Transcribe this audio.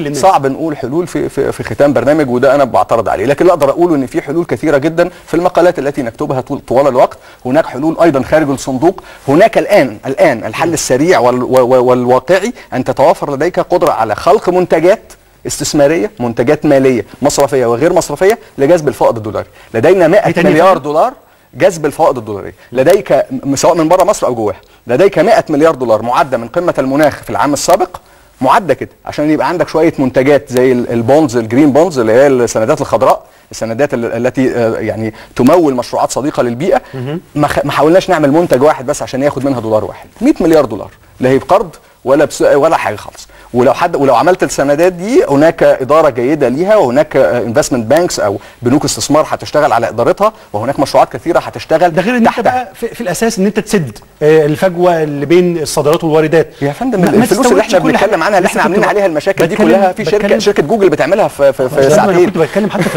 مشاكل للناس صعب نقول حلول في في, في ختام برنامج وده أنا بعترض عليه. لكن اللي أقدر اقوله إن في حلول كثيرة جدا في المقالات التي نكتبها طول, طوال الوقت. هناك حلول أيضا خارج الصندوق. هناك الآن الآن الحل السريع وال وال والواقعي أن تتوافر لديك قدرة على خلق منتجات استثمارية منتجات مالية مصرفية وغير مصرفية لجذب الفائض الدولاري. لدينا 100 تاني؟ مليار؟ دولار جذب الفائض الدولاريه لديك سواء من بره مصر أو جواها لديك 100 مليار دولار معدة من قمة المناخ في العام السابق. معدة كده عشان يبقى عندك شوية منتجات زي ال- ال bonds ال green bonds اللي هي السندات الخضراء السندات ال- التي آه، يعني تمول مشروعات صديقة للبيئة. ما حاولناش نعمل منتج واحد بس عشان ياخد منها دولار واحد. 100 مليار دولار لا هي بقرض ولا بس ولا حاجة خالص. ولو حد ولو عملت السندات دي هناك إدارة جيدة ليها وهناك investment banks أو بنوك استثمار هتشتغل على إدارتها وهناك مشروعات كثيرة هتشتغل ده غير إن أنت بقى في, في الأساس إن أنت تسد آه، الفجوة اللي بين الصادرات والواردات. يا فندم الفلوس اللي إحنا. بنتكلم عنها اللي إحنا عاملين عليها المشاكل دي كلها في شركه شركة جوجل بتعملها في في, في أنا ساعتين. كنت بتكلم حتى في